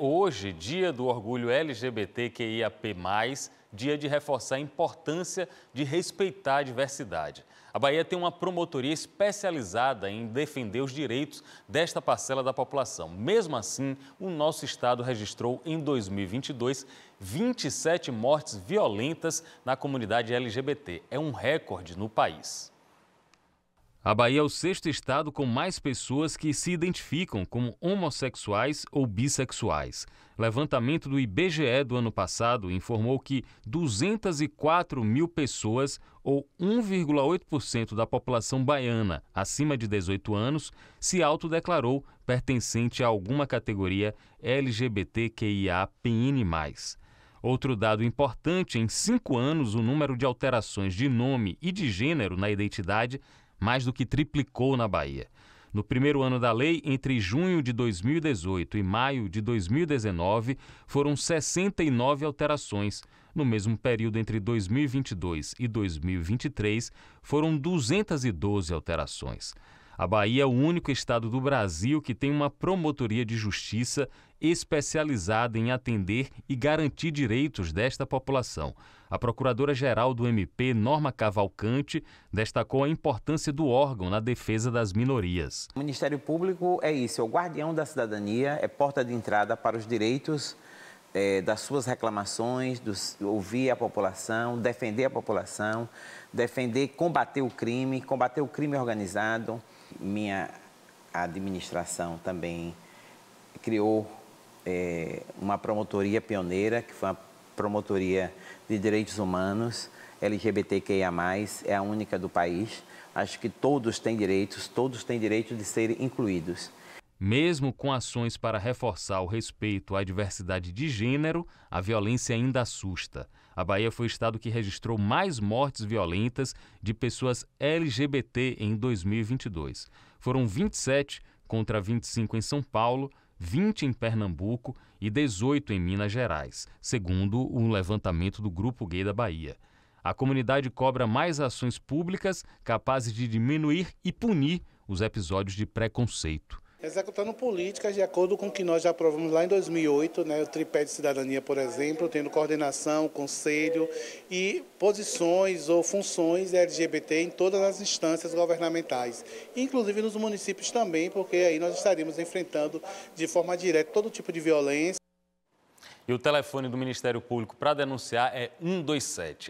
hoje, dia do orgulho LGBTQIAP+, dia de reforçar a importância de respeitar a diversidade. A Bahia tem uma promotoria especializada em defender os direitos desta parcela da população. Mesmo assim, o nosso estado registrou em 2022 27 mortes violentas na comunidade LGBT. É um recorde no país. A Bahia é o sexto estado com mais pessoas que se identificam como homossexuais ou bissexuais. Levantamento do IBGE do ano passado informou que 204 mil pessoas, ou 1,8% da população baiana acima de 18 anos, se autodeclarou pertencente a alguma categoria LGBTQIAPN+. Outro dado importante: em cinco anos, o número de alterações de nome e de gênero na identidade mais do que triplicou na Bahia. No primeiro ano da lei, entre junho de 2018 e maio de 2019, foram 69 alterações. No mesmo período entre 2022 e 2023, foram 212 alterações. A Bahia é o único estado do Brasil que tem uma promotoria de justiça especializada em atender e garantir direitos desta população. A Procuradora-Geral do MP, Norma Cavalcante, destacou a importância do órgão na defesa das minorias. O Ministério Público é isso, é o guardião da cidadania, é porta de entrada para os direitos é, das suas reclamações, dos, ouvir a população, defender a população, defender, combater o crime, combater o crime organizado minha administração também criou é, uma promotoria pioneira, que foi uma promotoria de direitos humanos, LGBTQIA+, é a única do país. Acho que todos têm direitos, todos têm direito de serem incluídos. Mesmo com ações para reforçar o respeito à diversidade de gênero, a violência ainda assusta. A Bahia foi o estado que registrou mais mortes violentas de pessoas LGBT em 2022. Foram 27 contra 25 em São Paulo, 20 em Pernambuco e 18 em Minas Gerais, segundo um levantamento do Grupo Gay da Bahia. A comunidade cobra mais ações públicas capazes de diminuir e punir os episódios de preconceito executando políticas de acordo com o que nós já aprovamos lá em 2008, né, o tripé de cidadania, por exemplo, tendo coordenação, conselho e posições ou funções LGBT em todas as instâncias governamentais, inclusive nos municípios também, porque aí nós estaríamos enfrentando de forma direta todo tipo de violência. E o telefone do Ministério Público para denunciar é 127.